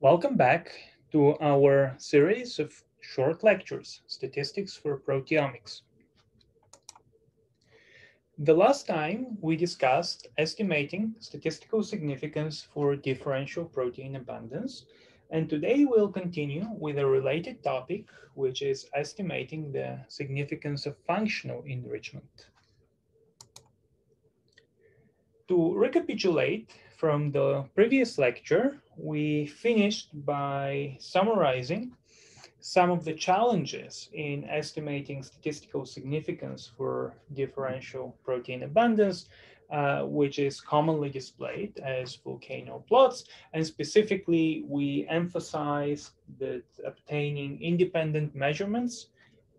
Welcome back to our series of short lectures, Statistics for Proteomics. The last time we discussed estimating statistical significance for differential protein abundance, and today we'll continue with a related topic, which is estimating the significance of functional enrichment. To recapitulate from the previous lecture, we finished by summarizing some of the challenges in estimating statistical significance for differential protein abundance, uh, which is commonly displayed as volcano plots. And specifically, we emphasize that obtaining independent measurements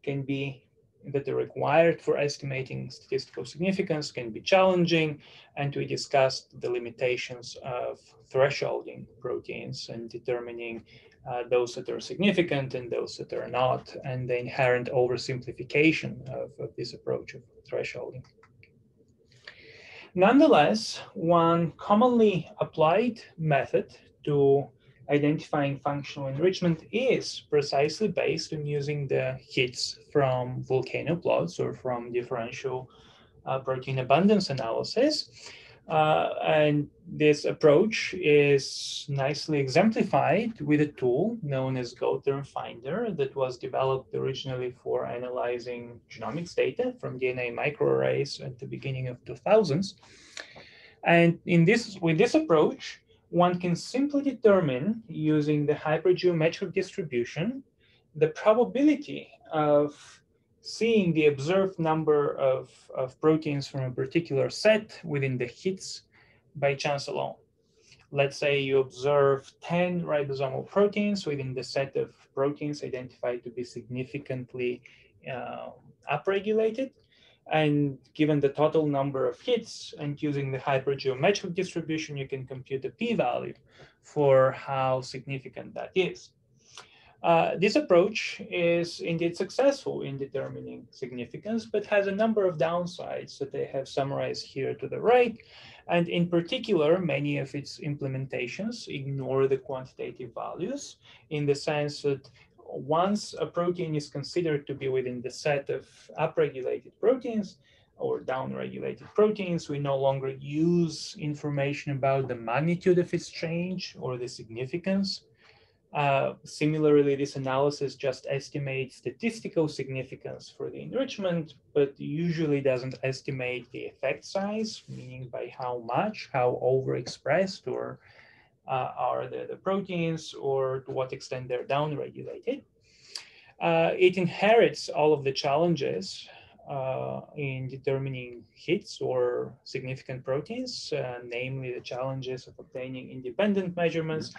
can be that are required for estimating statistical significance can be challenging, and we discussed the limitations of thresholding proteins and determining uh, those that are significant and those that are not, and the inherent oversimplification of, of this approach of thresholding. Nonetheless, one commonly applied method to identifying functional enrichment is precisely based on using the hits from volcano plots or from differential uh, protein abundance analysis. Uh, and this approach is nicely exemplified with a tool known as GO Term Finder that was developed originally for analyzing genomics data from DNA microarrays at the beginning of 2000s. And in this, with this approach, one can simply determine using the hypergeometric distribution the probability of seeing the observed number of, of proteins from a particular set within the hits by chance alone. Let's say you observe 10 ribosomal proteins within the set of proteins identified to be significantly uh, upregulated. And given the total number of hits and using the hypergeometric distribution, you can compute the p-value for how significant that is. Uh, this approach is indeed successful in determining significance, but has a number of downsides that they have summarized here to the right. And in particular, many of its implementations ignore the quantitative values in the sense that once a protein is considered to be within the set of upregulated proteins or downregulated proteins, we no longer use information about the magnitude of its change or the significance. Uh, similarly, this analysis just estimates statistical significance for the enrichment, but usually doesn't estimate the effect size, meaning by how much, how overexpressed or uh, are the, the proteins or to what extent they're downregulated. Uh, it inherits all of the challenges uh, in determining hits or significant proteins, uh, namely the challenges of obtaining independent measurements,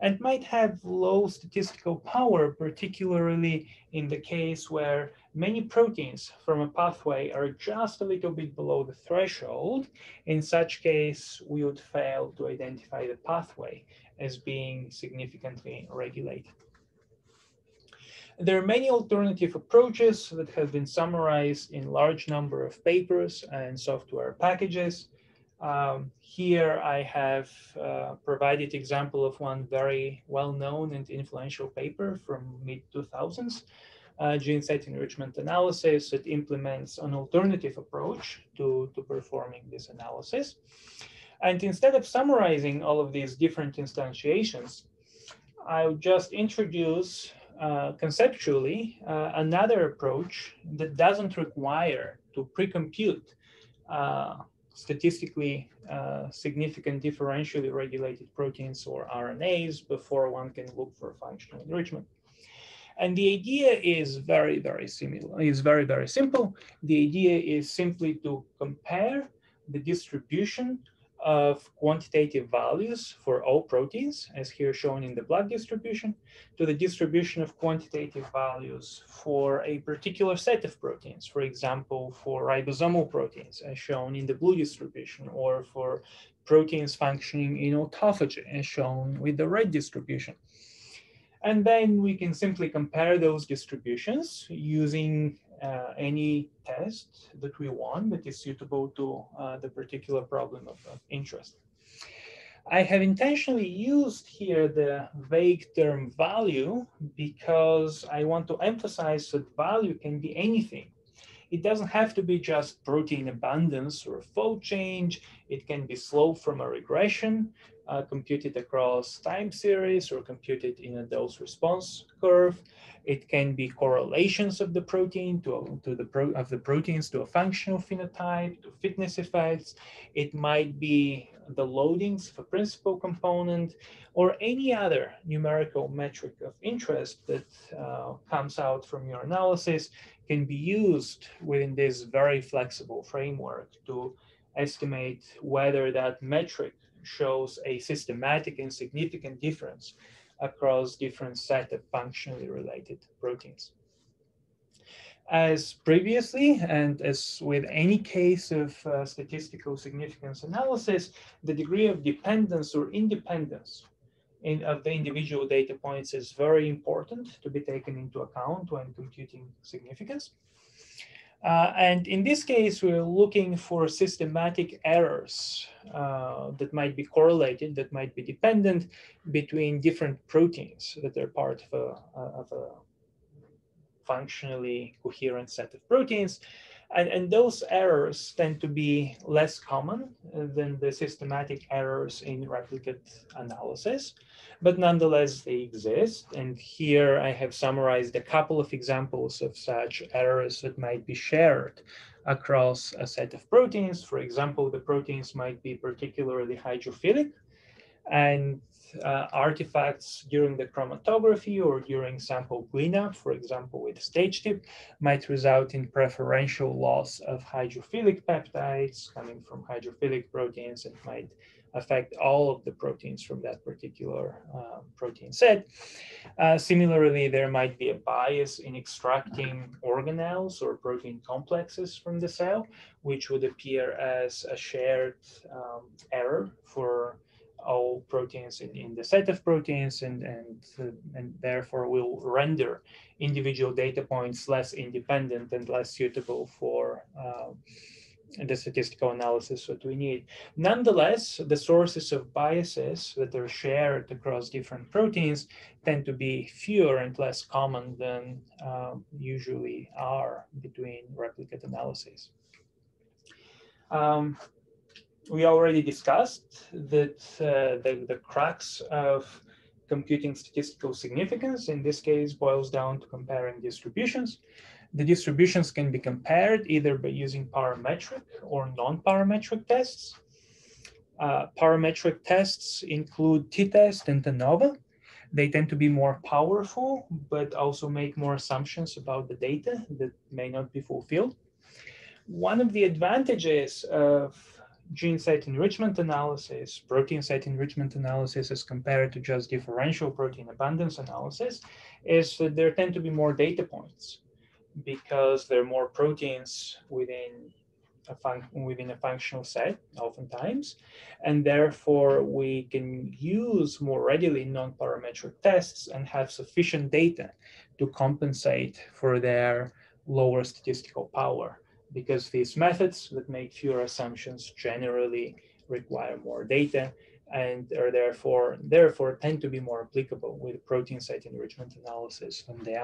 and might have low statistical power, particularly in the case where many proteins from a pathway are just a little bit below the threshold. In such case, we would fail to identify the pathway as being significantly regulated. There are many alternative approaches that have been summarized in large number of papers and software packages. Um, here I have uh, provided example of one very well-known and influential paper from mid-2000s, uh, gene set enrichment analysis that implements an alternative approach to, to performing this analysis. And instead of summarizing all of these different instantiations, I'll just introduce uh, conceptually uh, another approach that doesn't require to pre-compute uh, statistically uh, significant differentially regulated proteins or RNAs before one can look for functional enrichment. And the idea is very, very similar, is very, very simple. The idea is simply to compare the distribution of quantitative values for all proteins, as here shown in the blood distribution, to the distribution of quantitative values for a particular set of proteins, for example, for ribosomal proteins, as shown in the blue distribution, or for proteins functioning in autophagy, as shown with the red distribution. And then we can simply compare those distributions using uh, any test that we want that is suitable to uh, the particular problem of, of interest. I have intentionally used here the vague term value because I want to emphasize that value can be anything. It doesn't have to be just protein abundance or fold change. It can be slope from a regression uh, computed across time series or computed in a dose response curve. It can be correlations of the protein to, to the pro, of the proteins to a functional phenotype, to fitness effects. It might be the loadings of a principal component or any other numerical metric of interest that uh, comes out from your analysis can be used within this very flexible framework to estimate whether that metric shows a systematic and significant difference across different set of functionally related proteins. As previously, and as with any case of uh, statistical significance analysis, the degree of dependence or independence in, of the individual data points is very important to be taken into account when computing significance. Uh, and in this case, we're looking for systematic errors uh, that might be correlated, that might be dependent between different proteins that are part of a, of a functionally coherent set of proteins. And, and those errors tend to be less common uh, than the systematic errors in replicate analysis, but nonetheless they exist. And here I have summarized a couple of examples of such errors that might be shared across a set of proteins. For example, the proteins might be particularly hydrophilic and uh, artifacts during the chromatography or during sample cleanup, for example, with StageTip, might result in preferential loss of hydrophilic peptides coming from hydrophilic proteins and might affect all of the proteins from that particular uh, protein set. Uh, similarly, there might be a bias in extracting organelles or protein complexes from the cell, which would appear as a shared um, error for all proteins in, in the set of proteins and, and, uh, and therefore will render individual data points less independent and less suitable for uh, the statistical analysis that we need. Nonetheless, the sources of biases that are shared across different proteins tend to be fewer and less common than um, usually are between replicate analyses. Um, we already discussed that uh, the, the crux of computing statistical significance in this case boils down to comparing distributions. The distributions can be compared either by using parametric or non-parametric tests. Uh, parametric tests include t-test and ANOVA. They tend to be more powerful, but also make more assumptions about the data that may not be fulfilled. One of the advantages of gene set enrichment analysis, protein set enrichment analysis as compared to just differential protein abundance analysis is that there tend to be more data points because there are more proteins within a within a functional set oftentimes, and therefore we can use more readily non-parametric tests and have sufficient data to compensate for their lower statistical power because these methods that make fewer assumptions generally require more data and are therefore therefore tend to be more applicable with protein site enrichment analysis than they